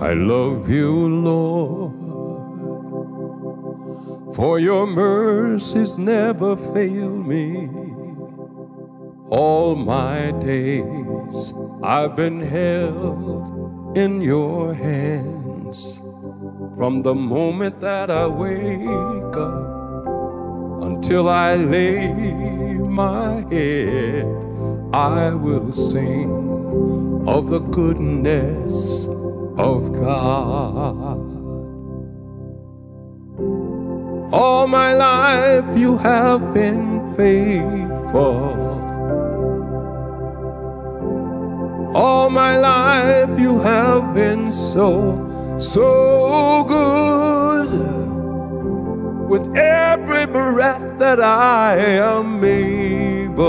I love you, Lord, for your mercies never fail me. All my days I've been held in your hands. From the moment that I wake up until I lay my head, I will sing of the goodness of God. All my life you have been faithful. All my life you have been so, so good. With every breath that I am able,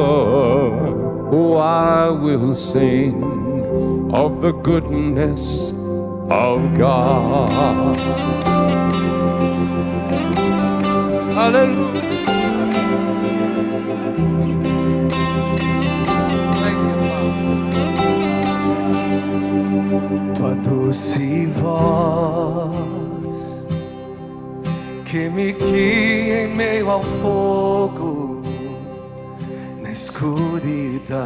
oh, I will sing of the goodness of God. Hallelujah. Que me guia em meio ao fogo, na escuridão.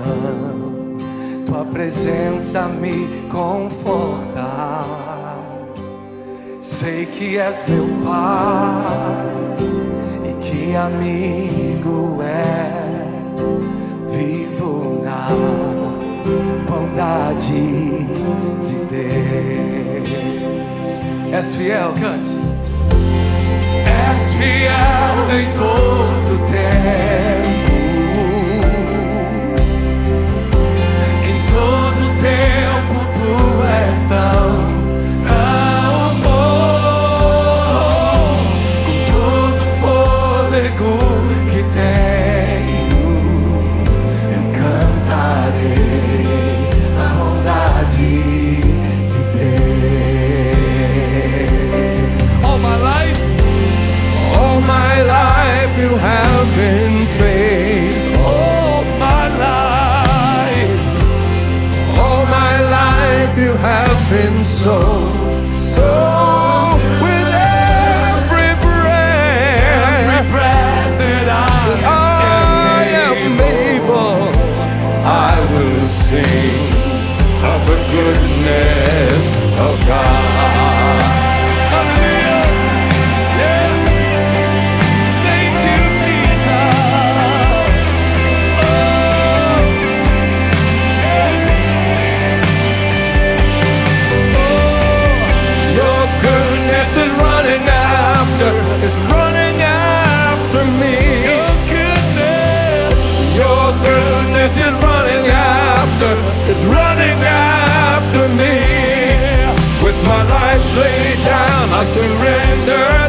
Tua presença me conforta. Sei que és meu Pai e que amigo és. Vivo na bondade de Deus. És fiel, cante. És fiel em todo tempo. Em todo tempo tu és tão, you have been so, is running after me. Your goodness. Your goodness is running after, it's running after me. With my life laid down, I surrender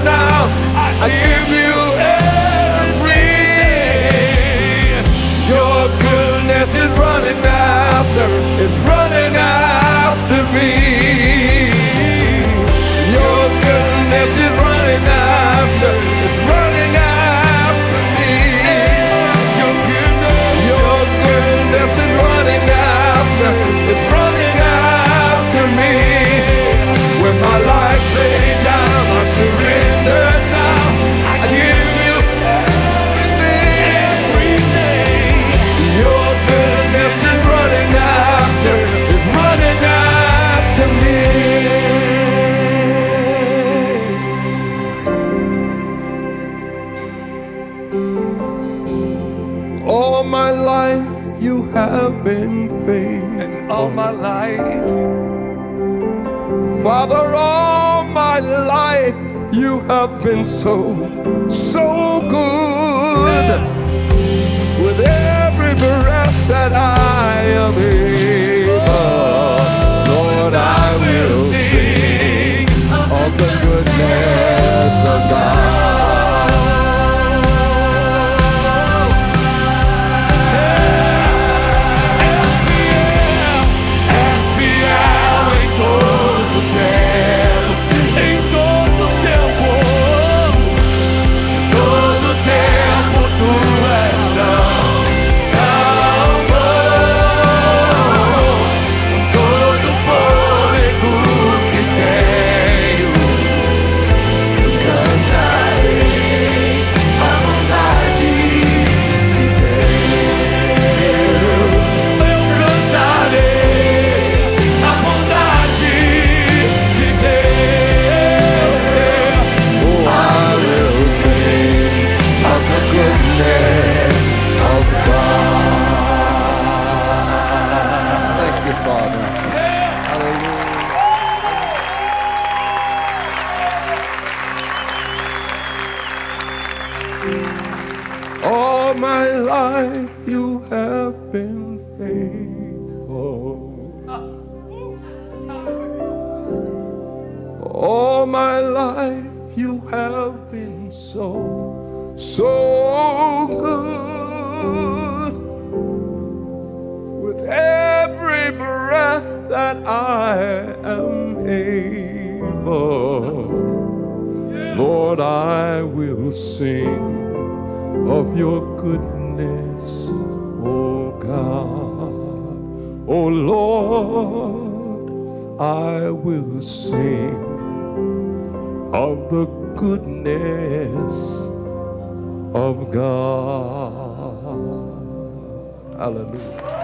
All my life you have been faithful. And all my life. Father, all my life you have been so, so good. With every breath that I am able, All my life you have been faithful. All my life you have been so, so good. With every breath that I Lord, I will sing of your goodness, oh God. Oh Lord, I will sing of the goodness of God. Hallelujah.